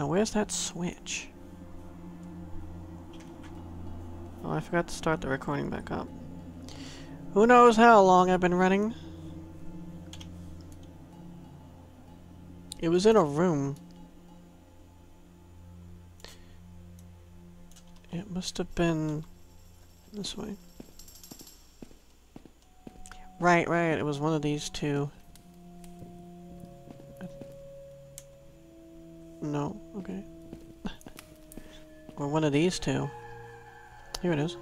Now where's that switch? Oh, I forgot to start the recording back up. Who knows how long I've been running? It was in a room. It must have been this way. Right, right, it was one of these two. No, okay. or one of these two. Here it is.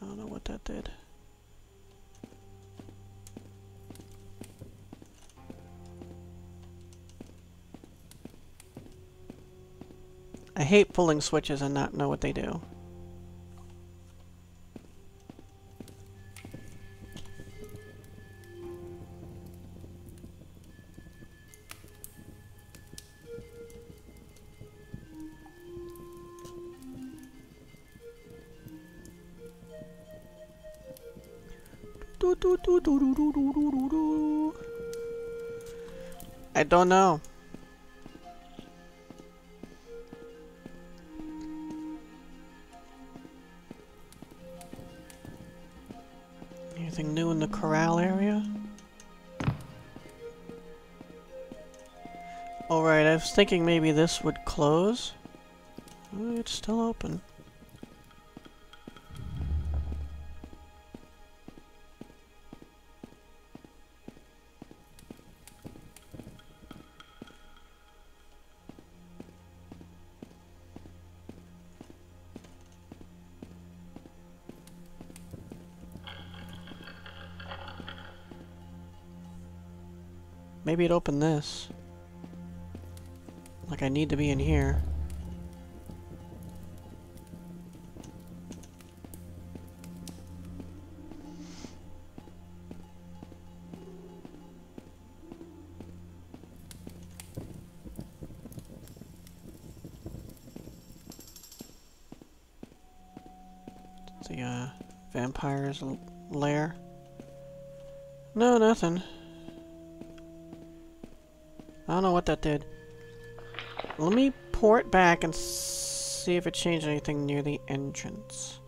I don't know what that did. I hate pulling switches and not know what they do. I don't know. Anything new in the corral area? Alright, I was thinking maybe this would close. It's still open. Maybe it opened this. Like I need to be in here. The uh, vampire's lair. No, nothing. I don't know what that did. Let me port back and see if it changed anything near the entrance.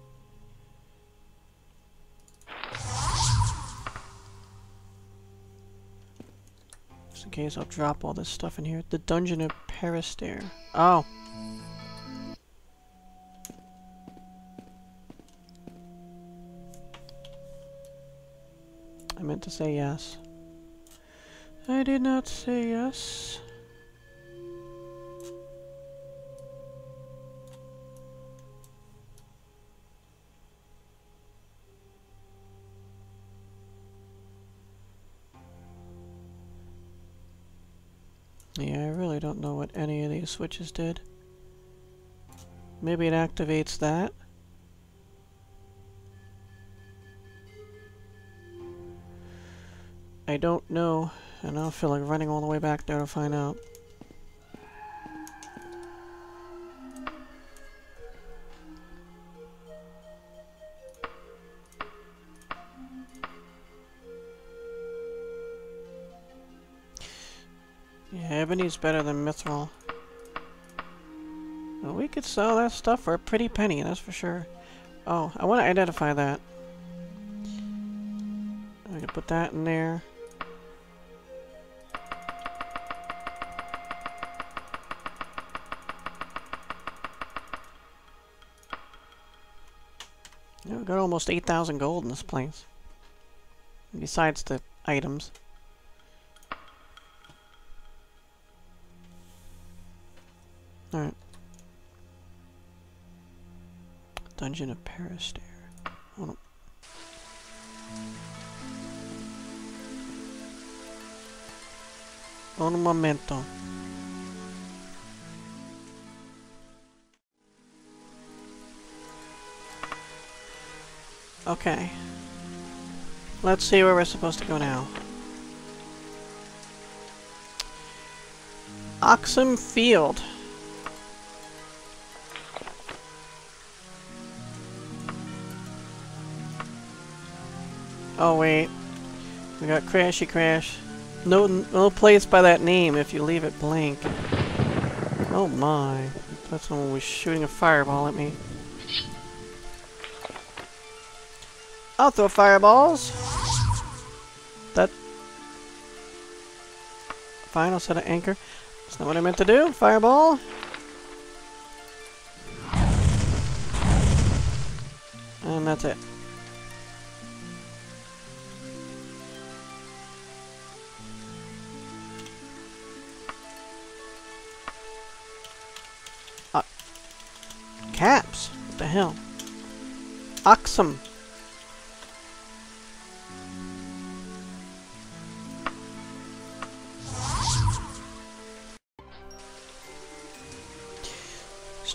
Just in case, I'll drop all this stuff in here. The Dungeon of Peristair. Oh. I meant to say yes. I did not say yes. Yeah, I really don't know what any of these switches did. Maybe it activates that. I don't know, and I don't feel like running all the way back there to find out. Yeah, Ebony's better than Mithril. Well, we could sell that stuff for a pretty penny, that's for sure. Oh, I want to identify that. I can put that in there. Almost 8,000 gold in this place. Besides the items. Alright. Dungeon of Peristair. Hold on. Un momento. Okay. Let's see where we're supposed to go now. Oxham Field. Oh wait. We got Crashy Crash. No, no place by that name if you leave it blank. Oh my. That's someone was shooting a fireball at me. I'll throw fireballs. That... Final set of anchor. That's not what I meant to do. Fireball. And that's it. Uh, caps? What the hell? Oxham.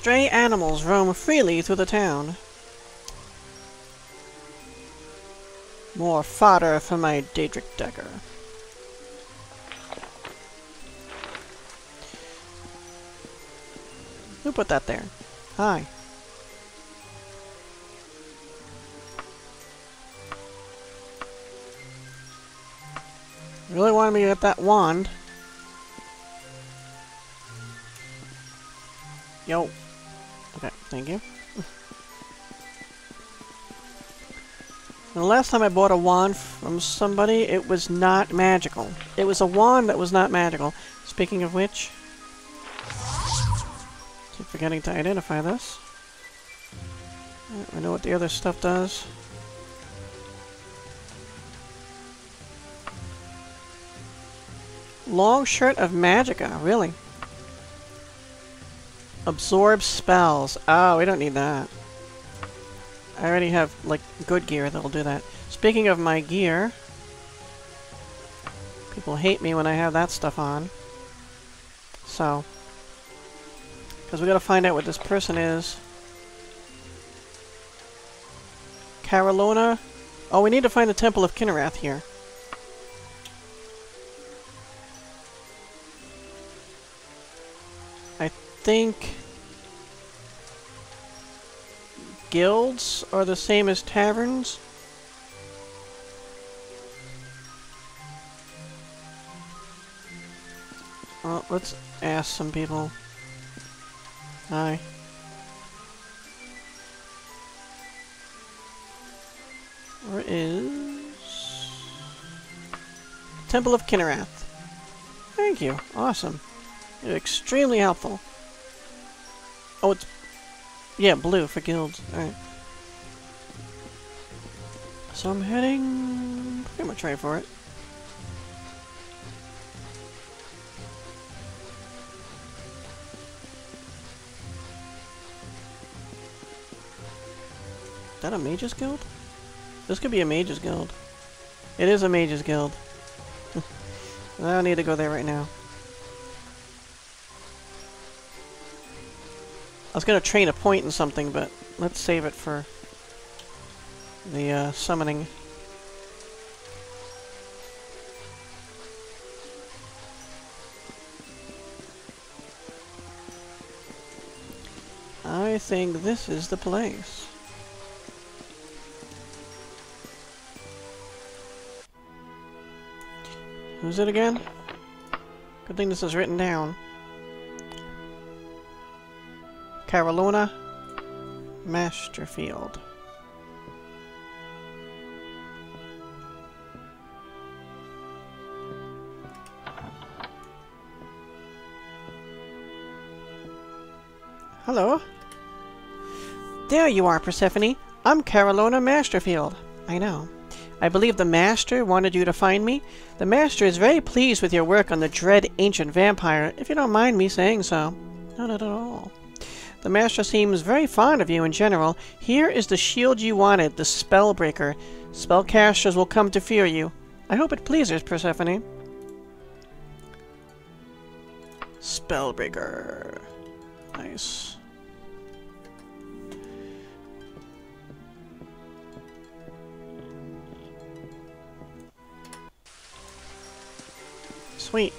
Stray animals roam freely through the town. More fodder for my Daedric dagger. Who put that there? Hi. Really wanted me to get that wand. Yo. Okay, thank you. the last time I bought a wand from somebody, it was not magical. It was a wand that was not magical. Speaking of which... Keep forgetting to identify this. I know what the other stuff does. Long shirt of Magicka, really? Absorb spells. Oh, we don't need that. I already have, like, good gear that'll do that. Speaking of my gear... People hate me when I have that stuff on. So... Because we gotta find out what this person is. Carolona? Oh, we need to find the Temple of Kynareth here. Think guilds are the same as taverns. Well, let's ask some people. Hi. Where is... Temple of Kynareth. Thank you. Awesome. You're extremely helpful. Oh, it's... Yeah, blue for guilds. Alright. So I'm heading... pretty much right for it. Is that a mage's guild? This could be a mage's guild. It is a mage's guild. I don't need to go there right now. I was going to train a point in something, but let's save it for the uh, summoning. I think this is the place. Who's it again? Good thing this is written down. Carolina Masterfield. Hello. There you are, Persephone. I'm Carolina Masterfield. I know. I believe the Master wanted you to find me. The Master is very pleased with your work on the dread ancient vampire, if you don't mind me saying so. Not at all. The Master seems very fond of you in general. Here is the shield you wanted, the Spellbreaker. Spellcasters will come to fear you. I hope it pleases Persephone. Spellbreaker. Nice. Sweet.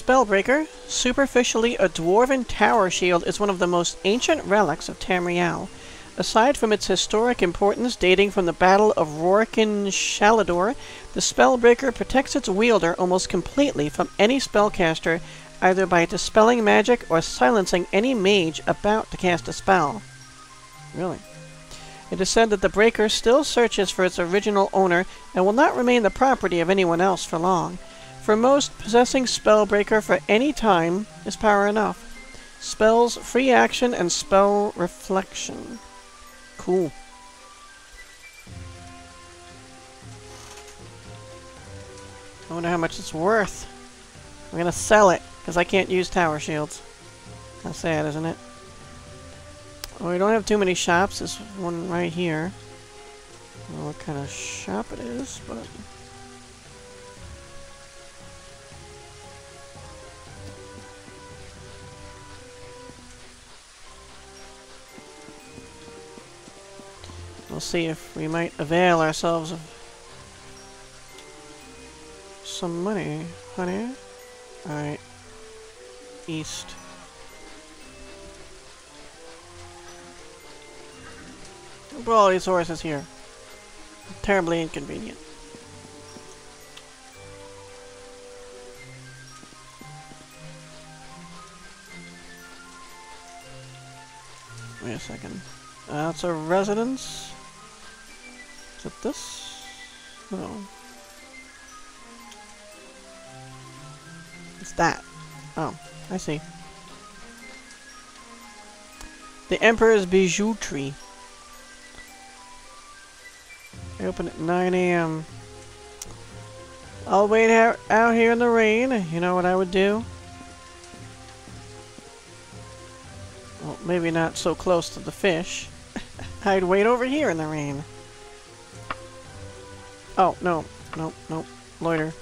Spellbreaker, superficially a dwarven tower shield, is one of the most ancient relics of Tamriel. Aside from its historic importance dating from the Battle of Rorken Shalador, the Spellbreaker protects its wielder almost completely from any spellcaster, either by dispelling magic or silencing any mage about to cast a spell. Really? It is said that the breaker still searches for its original owner and will not remain the property of anyone else for long. For most, possessing Spellbreaker for any time is power enough. Spells, free action, and spell reflection. Cool. I wonder how much it's worth. I'm gonna sell it, because I can't use tower shields. How sad, isn't it? Well, we don't have too many shops. There's one right here. I don't know what kind of shop it is, but... We'll see if we might avail ourselves of some money, honey. Alright. East. Put all these horses here. Terribly inconvenient. Wait a second. That's a residence. Is it this? No. It's that. Oh, I see. The Emperor's Bijouterie. They open at 9 a.m. I'll wait out here in the rain. You know what I would do? Well, maybe not so close to the fish. I'd wait over here in the rain. Oh, no. No, no. Loiter.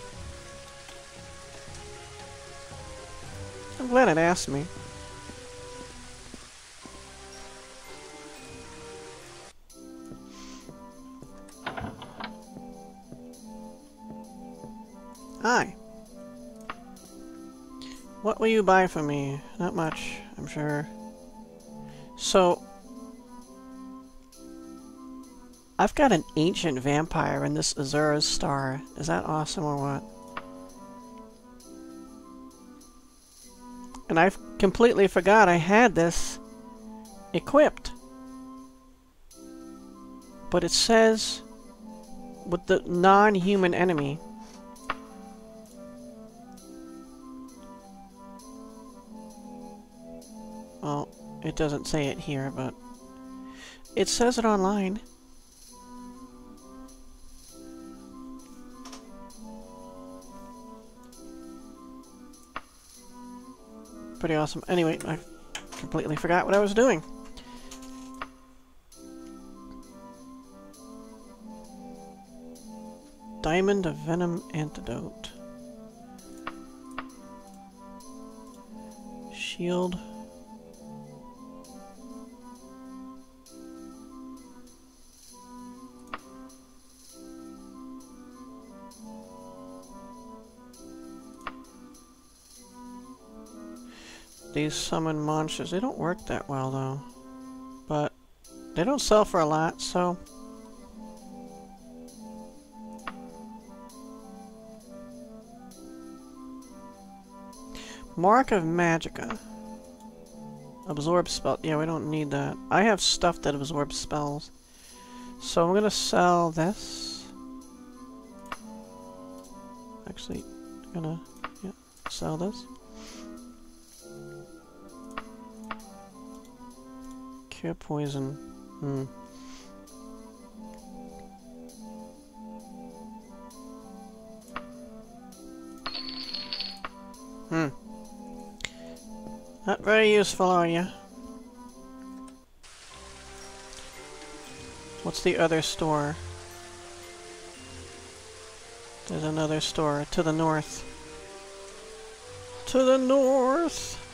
I'm glad it asked me. Hi. What will you buy for me? Not much, I'm sure. So... I've got an ancient vampire in this Azura's star. Is that awesome or what? And I've completely forgot I had this equipped. But it says with the non-human enemy. Well, it doesn't say it here, but it says it online. Pretty awesome. Anyway, I completely forgot what I was doing. Diamond of Venom Antidote. Shield. These summon monsters. They don't work that well, though. But they don't sell for a lot, so... Mark of Magicka. Absorb spell. Yeah, we don't need that. I have stuff that absorbs spells. So I'm gonna sell this. Actually, I'm gonna yeah, sell this. Poison. Hmm. Hmm. Not very useful, are you? What's the other store? There's another store to the north. To the north!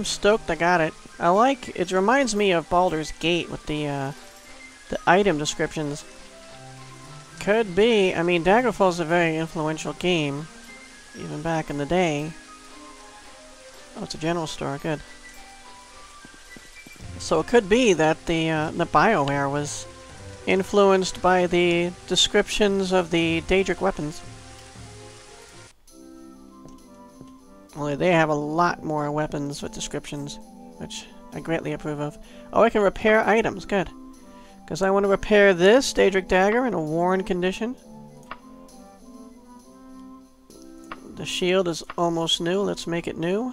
I'm stoked I got it. I like, it reminds me of Baldur's Gate with the, uh, the item descriptions. Could be, I mean, Daggerfall's a very influential game, even back in the day. Oh, it's a general store, good. So it could be that the, uh, the BioWare was influenced by the descriptions of the Daedric weapons. They have a lot more weapons with descriptions, which I greatly approve of. Oh, I can repair items, good. Because I want to repair this Daedric dagger in a worn condition. The shield is almost new, let's make it new.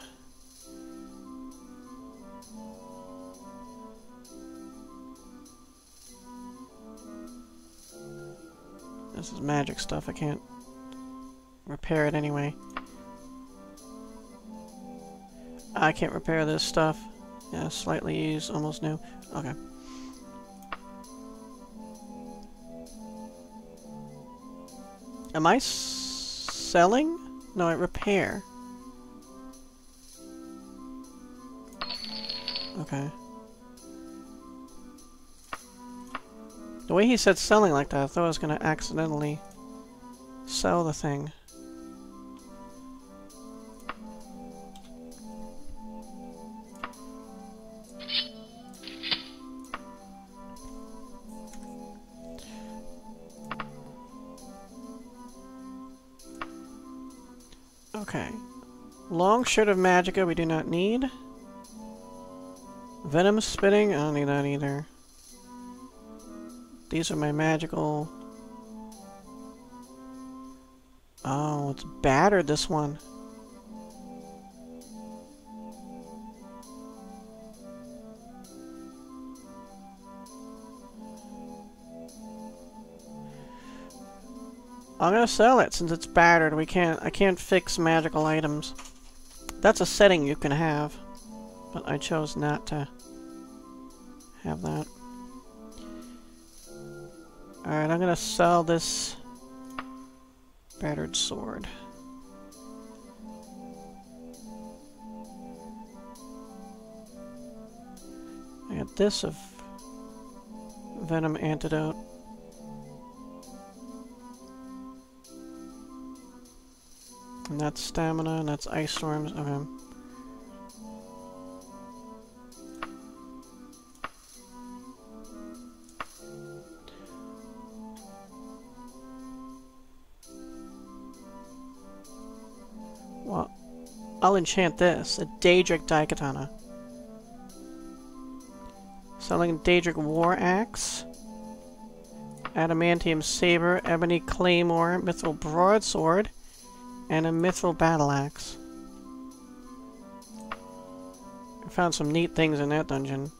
This is magic stuff, I can't repair it anyway. I can't repair this stuff. Yeah, slightly used, almost new. Okay. Am I selling? No, I repair. Okay. The way he said selling like that, I thought I was going to accidentally sell the thing. Okay. Long shirt of magicka we do not need. Venom spitting, I don't need that either. These are my magical... Oh, it's battered, this one. I'm gonna sell it since it's battered. We can't I can't fix magical items. That's a setting you can have. But I chose not to have that. Alright, I'm gonna sell this battered sword. I got this of venom antidote. And that's stamina, and that's ice storms. Okay. Well, I'll enchant this. A Daedric Daikatana. Selling a Daedric War Axe. Adamantium Saber, Ebony Claymore, Mithril Broadsword, and a Mithril Battle Axe. I found some neat things in that dungeon.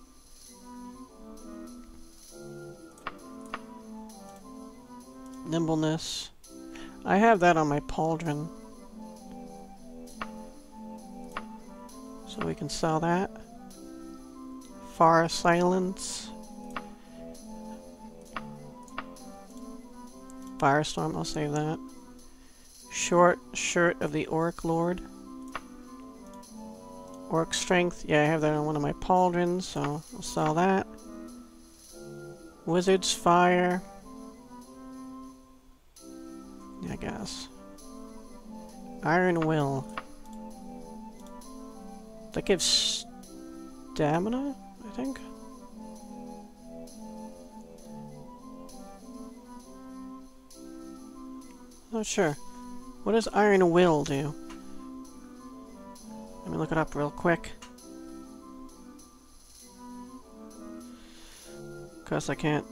Nimbleness. I have that on my pauldron. So we can sell that. Far Silence. Firestorm, I'll save that. Short Shirt of the Orc Lord. Orc Strength, yeah, I have that on one of my pauldrons, so I'll sell that. Wizard's Fire. I guess. Iron Will. That gives stamina, I think. Not sure. What does Iron Will do? Let me look it up real quick. Because I can't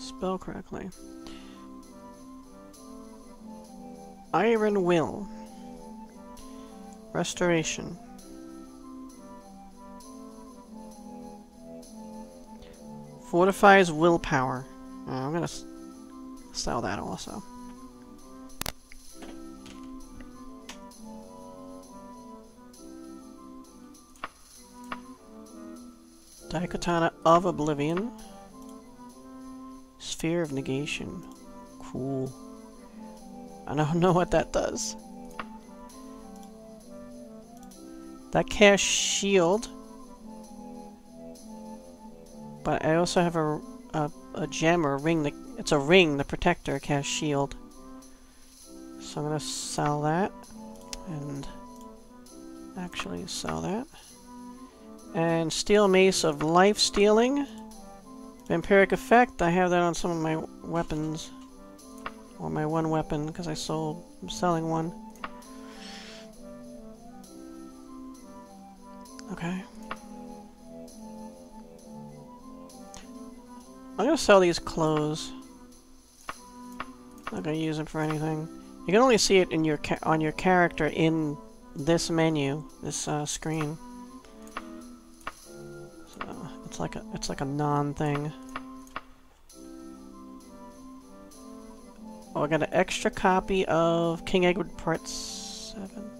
spell correctly. Iron Will. Restoration. Fortifies willpower. I'm gonna sell that also. Daikatana of Oblivion. Sphere of Negation. Cool. I don't know what that does. that cast shield. But I also have a, a, a gem or a ring. That, it's a ring, the protector cast shield. So I'm going to sell that. And actually sell that. And Steel Mace of Life Stealing. Vampiric Effect, I have that on some of my weapons. Or my one weapon, because I sold, I'm selling one. Okay. I'm gonna sell these clothes. Not gonna use them for anything. You can only see it in your on your character in this menu, this uh, screen. Like a it's like a non thing. Oh, I got an extra copy of King Edward Part 7.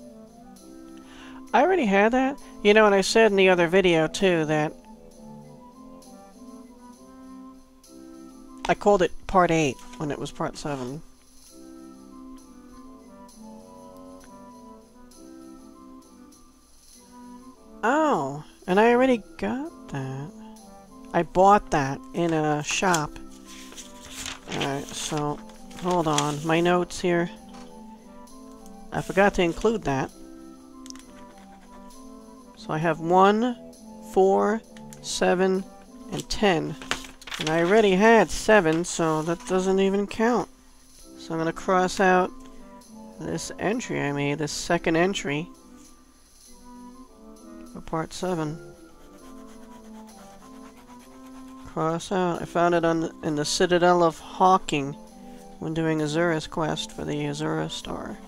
I already had that. You know, and I said in the other video, too, that I called it Part 8 when it was Part 7. Oh, and I already got that. I bought that in a shop. Alright, so, hold on. My notes here. I forgot to include that. So I have 1, 4, 7, and 10. And I already had 7, so that doesn't even count. So I'm going to cross out this entry I made, this second entry for part 7. Cross out. I found it on in the Citadel of Hawking when doing Azura's quest for the Azura Star.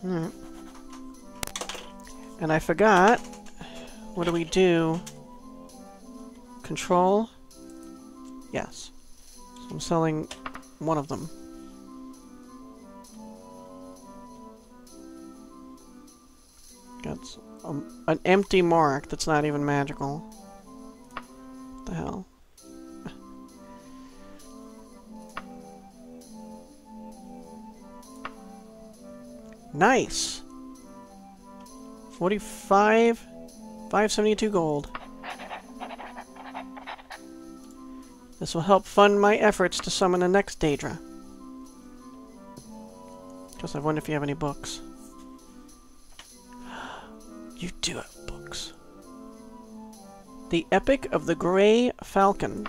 Hmm. And I forgot. What do we do? Control? Yes. So I'm selling one of them. Got um, an empty mark that's not even magical. What the hell? Nice! 45, 572 gold. This will help fund my efforts to summon the next Daedra. Just I wonder if you have any books. You do have books. The Epic of the Grey Falcon.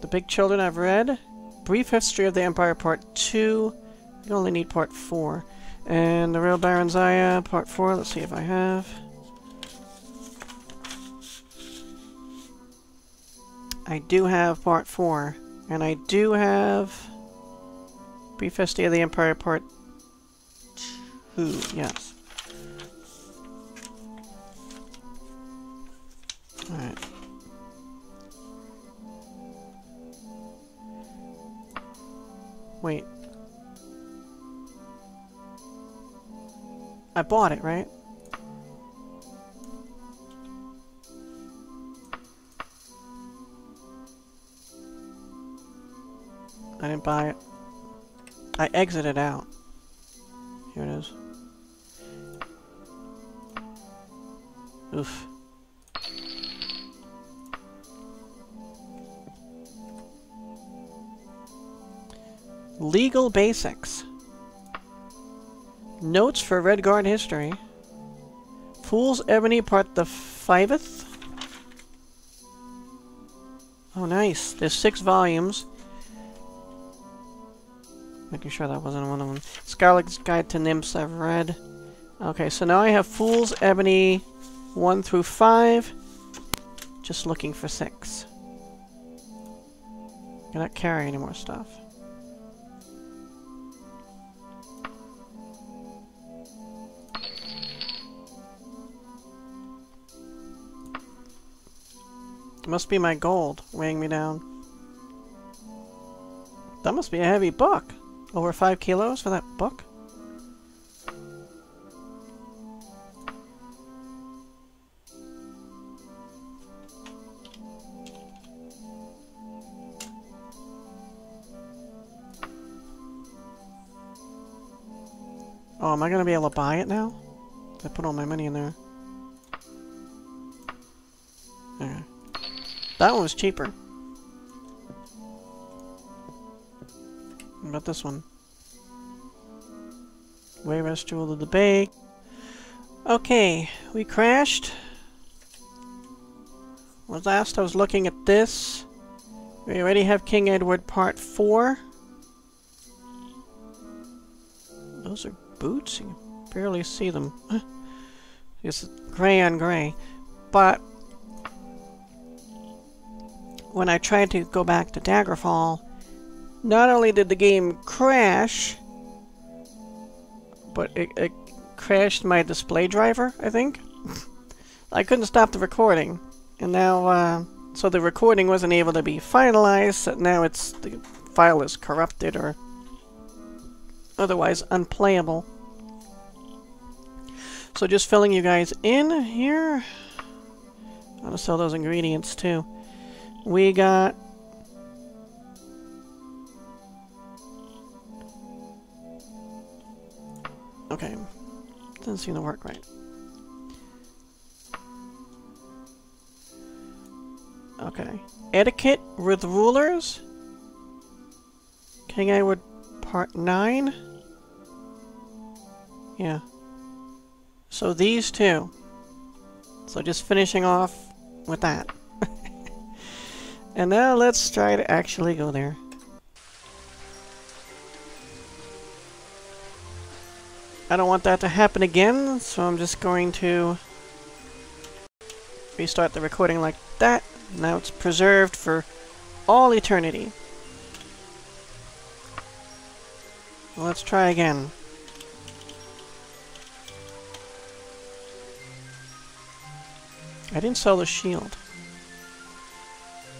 The Pig Children I've read. Brief History of the Empire Part 2. You only need Part 4. And The Real Barenziah Part 4. Let's see if I have. I do have Part 4. And I do have Brief History of the Empire Part 2. Yes. Alright. Wait. I bought it, right? I didn't buy it. I exited out. Here it is. Oof. Legal Basics. Notes for Redguard History. Fool's Ebony Part the Fiveth. Oh, nice. There's six volumes. Making sure that wasn't one of them. Scarlet's Guide to Nymphs I've read. Okay, so now I have Fool's Ebony 1 through 5. Just looking for 6. I Cannot carry any more stuff. Must be my gold weighing me down. That must be a heavy book. Over five kilos for that book? Oh, am I going to be able to buy it now? I put all my money in there. Okay. That one was cheaper. What about this one? Wayrest Jewel of the Bay. Okay, we crashed. Was last I was looking at this. We already have King Edward Part 4. Those are boots? You can barely see them. it's gray on gray. But when I tried to go back to Daggerfall, not only did the game crash, but it, it crashed my display driver, I think. I couldn't stop the recording. And now, uh, so the recording wasn't able to be finalized, so now it's, the file is corrupted or otherwise unplayable. So just filling you guys in here. I want to sell those ingredients too. We got Okay. Doesn't seem to work right. Okay. Etiquette with rulers? King Edward Part 9? Yeah. So these two. So just finishing off with that. And now let's try to actually go there. I don't want that to happen again, so I'm just going to restart the recording like that. Now it's preserved for all eternity. Let's try again. I didn't sell the shield.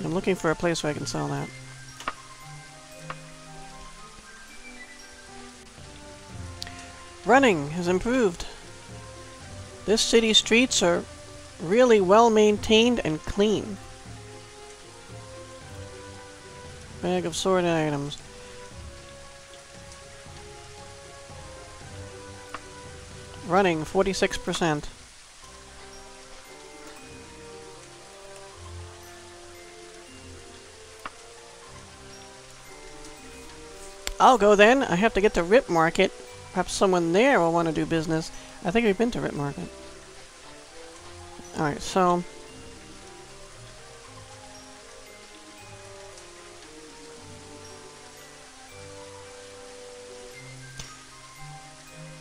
I'm looking for a place where I can sell that. Running has improved. This city's streets are really well maintained and clean. Bag of sorted items. Running, 46%. I'll go then. I have to get to Rip Market. Perhaps someone there will want to do business. I think we've been to Rip Market. Alright, so...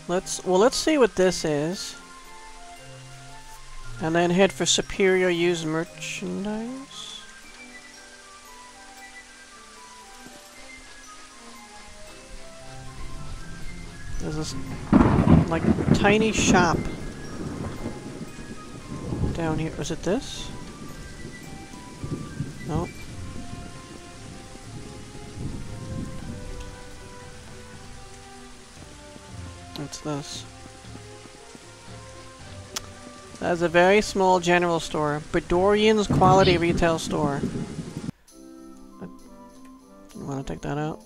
Let's, well, let's see what this is. And then head for superior used merchandise. There's this, like, tiny shop down here. Was it this? No. What's this? That's a very small general store. Bedorian's Quality Retail Store. You want to take that out?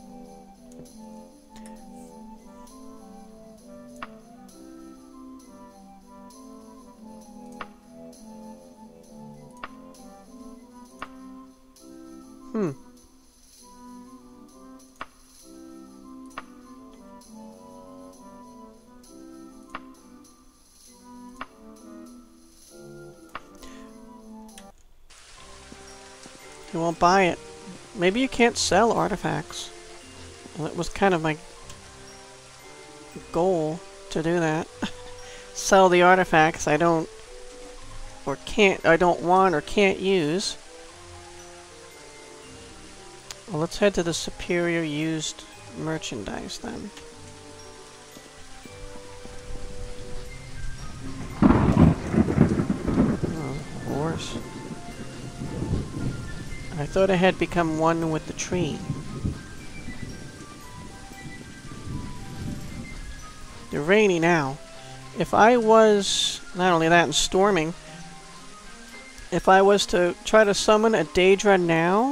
Hmm. You won't buy it. Maybe you can't sell artifacts. Well, it was kind of my goal to do that. sell the artifacts I don't or can't I don't want or can't use. Let's head to the superior used merchandise then. Oh, horse. I thought I had become one with the tree. They're rainy now. If I was, not only that, and storming, if I was to try to summon a Daedra now,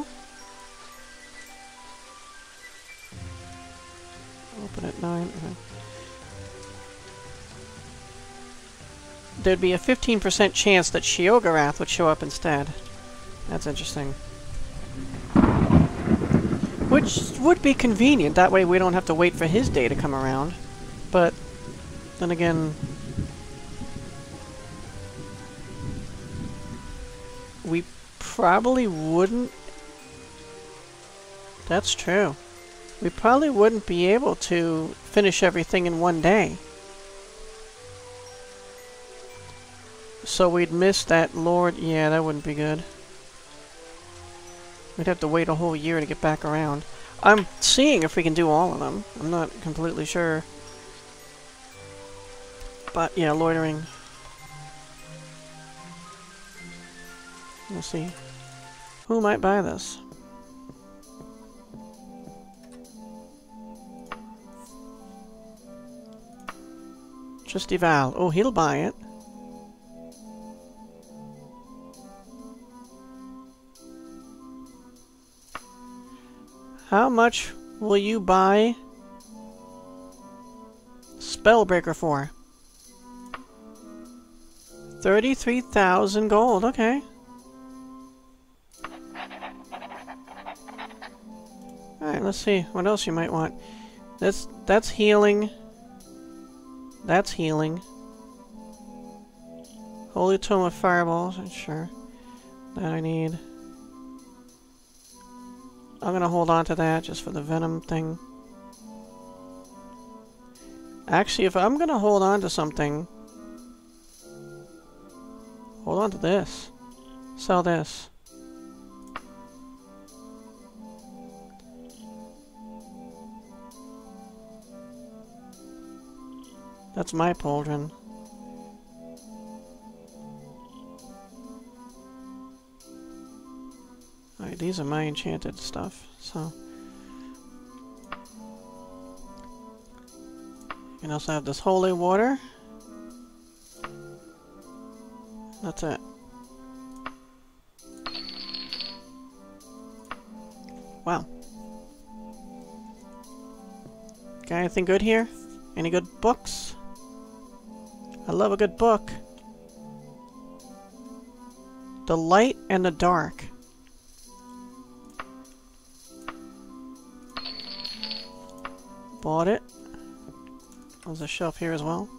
there'd be a 15% chance that Sheogorath would show up instead. That's interesting. Which would be convenient, that way we don't have to wait for his day to come around. But, then again... We probably wouldn't... That's true. We probably wouldn't be able to finish everything in one day. So we'd miss that Lord... Yeah, that wouldn't be good. We'd have to wait a whole year to get back around. I'm seeing if we can do all of them. I'm not completely sure. But, yeah, loitering. We'll see. Who might buy this? Just eval. Oh, he'll buy it. How much will you buy Spell Breaker for? 33,000 gold, okay. Alright, let's see what else you might want. That's that's healing. That's healing. Holy Tome of Fireballs, sure. That I need. I'm gonna hold on to that just for the venom thing. Actually, if I'm gonna hold on to something... Hold on to this. Sell this. That's my pauldron. Alright, these are my enchanted stuff, so... You can also have this holy water. That's it. Wow. Got anything good here? Any good books? I love a good book. The Light and the Dark. Bought it. There's a shelf here as well.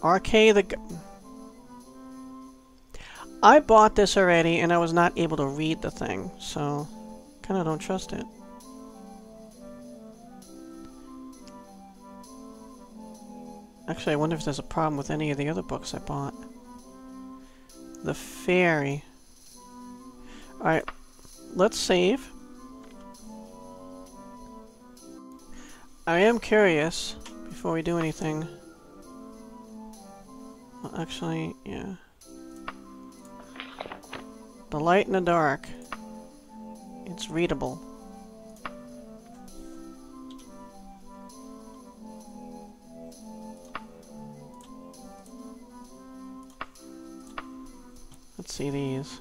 Arkay the... I bought this already and I was not able to read the thing, so kind of don't trust it. Actually, I wonder if there's a problem with any of the other books I bought. The Fairy. Alright, let's save. I am curious, before we do anything. Well, actually, yeah. The light in the dark. It's readable. Let's see these.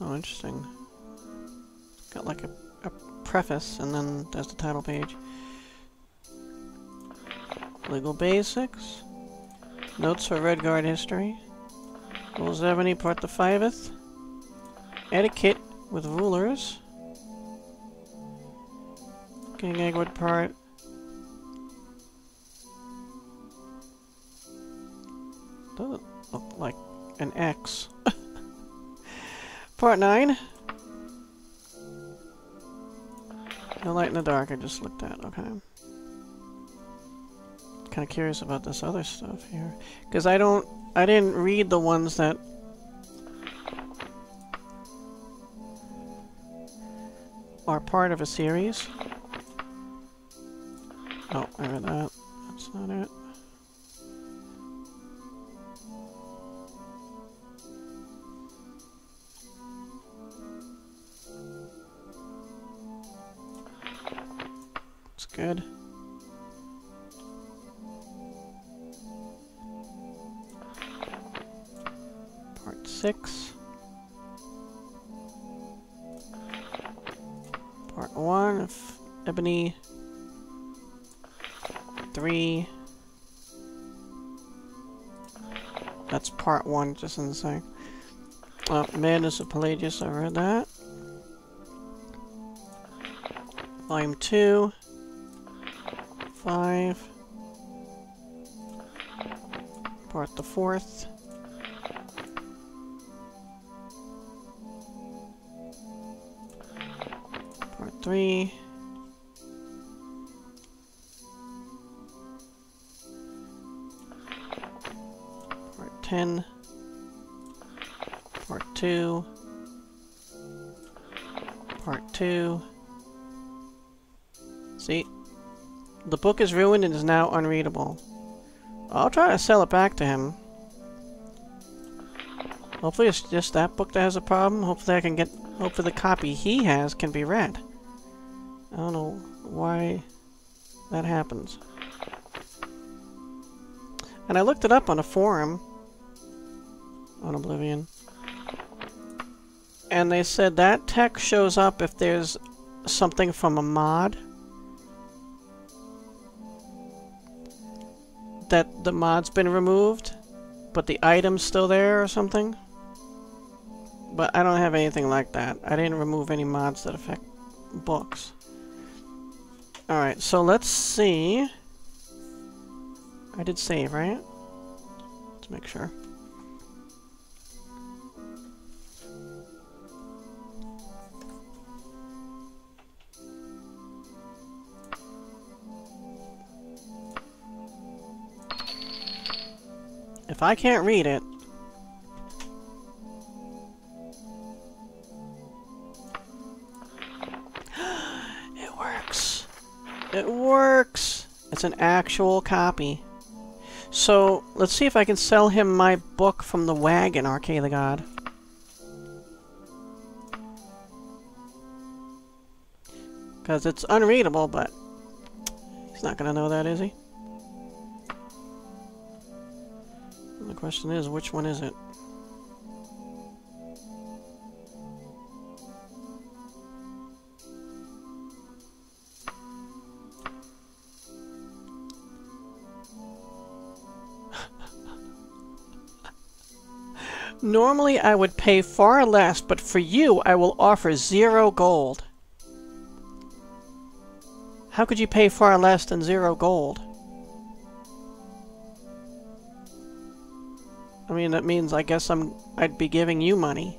Oh, interesting. Got like a, a preface, and then there's the title page. Legal Basics. Notes for Redguard History. Rules Ebony, Part the Fiveth. Etiquette with Rulers. King Edward Part. Dark, I just looked at, okay. Kind of curious about this other stuff here. Because I don't, I didn't read the ones that are part of a series. Oh, I read that. 6. Part 1, of Ebony. Three. That's part one, just in the saying. Oh, Madness of Pelagius, I read that. Volume 2. 5. Part the 4th. Part 3. Part 10. Part 2. Part 2. See? The book is ruined and is now unreadable. I'll try to sell it back to him. Hopefully it's just that book that has a problem. Hopefully I can get... Hopefully the copy he has can be read. I don't know why that happens. And I looked it up on a forum on Oblivion. And they said that text shows up if there's something from a mod. That the mod's been removed, but the item's still there or something. But I don't have anything like that. I didn't remove any mods that affect books. Alright, so let's see. I did save, right? Let's make sure. If I can't read it... it It's an actual copy. So, let's see if I can sell him my book from the wagon, Arkay the God. Because it's unreadable, but he's not going to know that, is he? The question is, which one is it? Normally I would pay far less, but for you I will offer zero gold. How could you pay far less than zero gold? I mean, that means I guess I'm I'd be giving you money.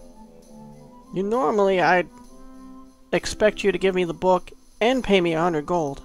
You normally I'd expect you to give me the book and pay me a hundred gold.